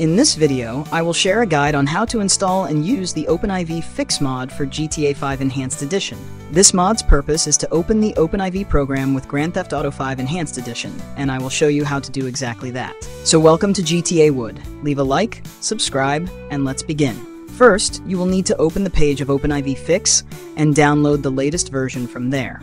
In this video, I will share a guide on how to install and use the OpenIV Fix mod for GTA 5 Enhanced Edition. This mod's purpose is to open the OpenIV program with Grand Theft Auto 5 Enhanced Edition, and I will show you how to do exactly that. So welcome to GTA Wood. Leave a like, subscribe, and let's begin. First, you will need to open the page of OpenIV Fix and download the latest version from there.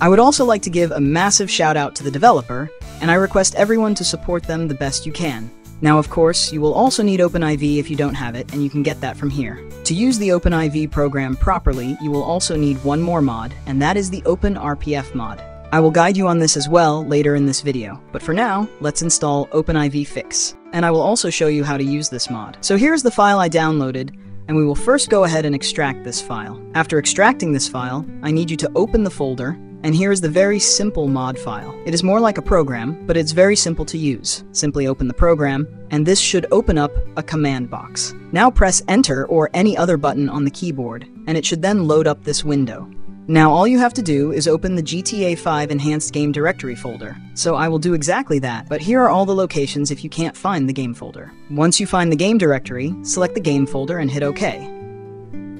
I would also like to give a massive shout out to the developer, and I request everyone to support them the best you can. Now, of course, you will also need OpenIV if you don't have it, and you can get that from here. To use the OpenIV program properly, you will also need one more mod, and that is the OpenRPF mod. I will guide you on this as well later in this video, but for now, let's install OpenIV Fix. And I will also show you how to use this mod. So here's the file I downloaded, and we will first go ahead and extract this file. After extracting this file, I need you to open the folder and here is the very simple mod file. It is more like a program, but it's very simple to use. Simply open the program, and this should open up a command box. Now press Enter or any other button on the keyboard, and it should then load up this window. Now all you have to do is open the GTA 5 Enhanced Game Directory folder. So I will do exactly that, but here are all the locations if you can't find the game folder. Once you find the game directory, select the game folder and hit OK.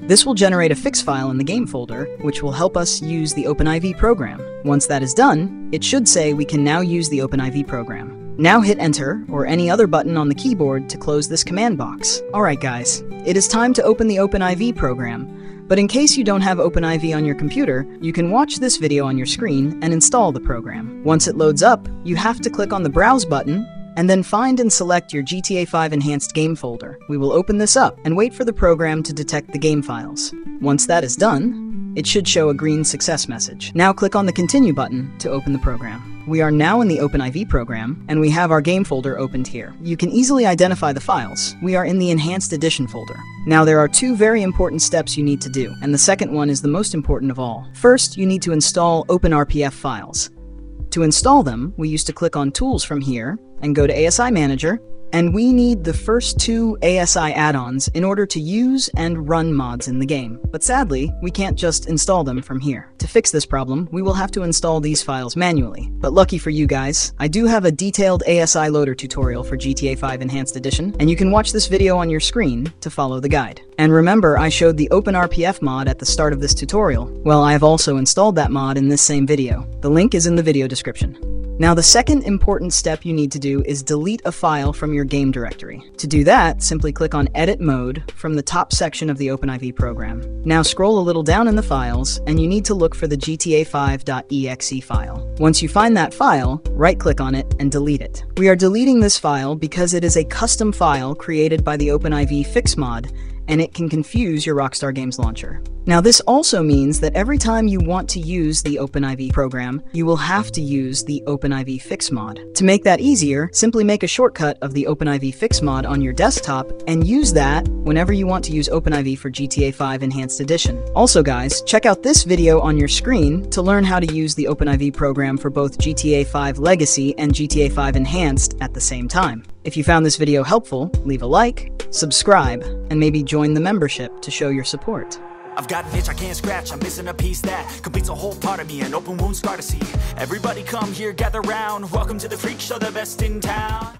This will generate a fix file in the game folder, which will help us use the OpenIV program. Once that is done, it should say we can now use the OpenIV program. Now hit enter or any other button on the keyboard to close this command box. Alright guys, it is time to open the OpenIV program. But in case you don't have OpenIV on your computer, you can watch this video on your screen and install the program. Once it loads up, you have to click on the Browse button and then find and select your GTA 5 Enhanced game folder. We will open this up and wait for the program to detect the game files. Once that is done, it should show a green success message. Now click on the Continue button to open the program. We are now in the OpenIV program, and we have our game folder opened here. You can easily identify the files. We are in the Enhanced Edition folder. Now there are two very important steps you need to do, and the second one is the most important of all. First, you need to install OpenRPF files. To install them, we used to click on Tools from here, and go to ASI Manager, and we need the first two ASI add-ons in order to use and run mods in the game. But sadly, we can't just install them from here. To fix this problem, we will have to install these files manually. But lucky for you guys, I do have a detailed ASI loader tutorial for GTA 5 Enhanced Edition, and you can watch this video on your screen to follow the guide. And remember, I showed the OpenRPF mod at the start of this tutorial. Well, I have also installed that mod in this same video. The link is in the video description. Now the second important step you need to do is delete a file from your game directory. To do that, simply click on Edit Mode from the top section of the OpenIV program. Now scroll a little down in the files, and you need to look for the GTA5.exe file. Once you find that file, right-click on it and delete it. We are deleting this file because it is a custom file created by the OpenIV Fix mod and it can confuse your Rockstar Games launcher. Now this also means that every time you want to use the OpenIV program, you will have to use the OpenIV Fix mod. To make that easier, simply make a shortcut of the OpenIV Fix mod on your desktop and use that whenever you want to use OpenIV for GTA 5 Enhanced Edition. Also guys, check out this video on your screen to learn how to use the OpenIV program for both GTA 5 Legacy and GTA 5 Enhanced at the same time. If you found this video helpful, leave a like, subscribe, and maybe join the membership to show your support. I've got an itch I can't scratch, I'm missing a piece that completes a whole part of me, an open wound scar to see. Everybody come here, gather round, welcome to the freak show, the best in town.